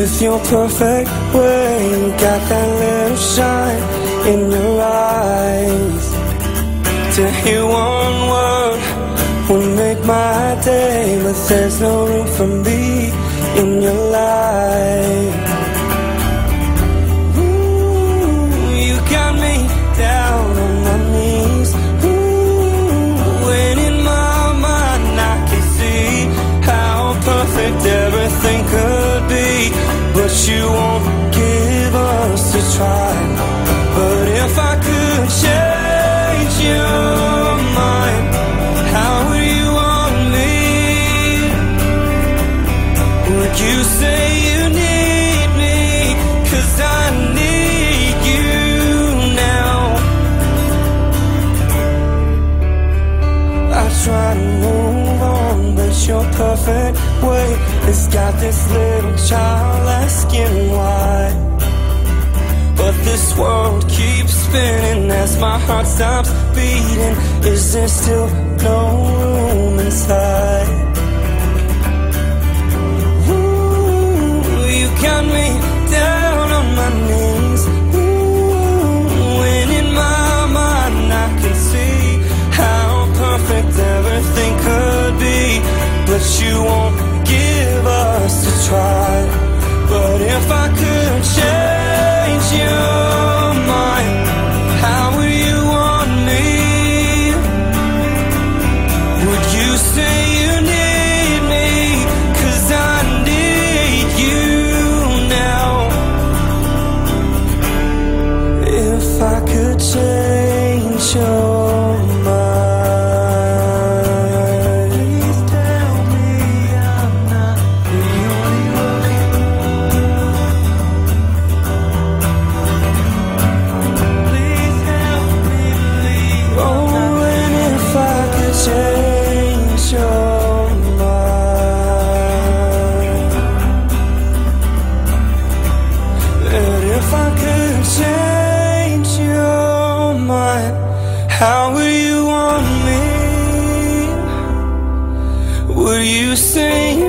with your perfect way. You got that little shine in your eyes. To hear one word would make my day, but there's no room for me in your life. You say you need me? Cause I need you now. I try to move on, but your perfect way has got this little child asking why. But this world keeps spinning as my heart stops beating. Is there still no room perfect everything could be, but you won't give us a try. You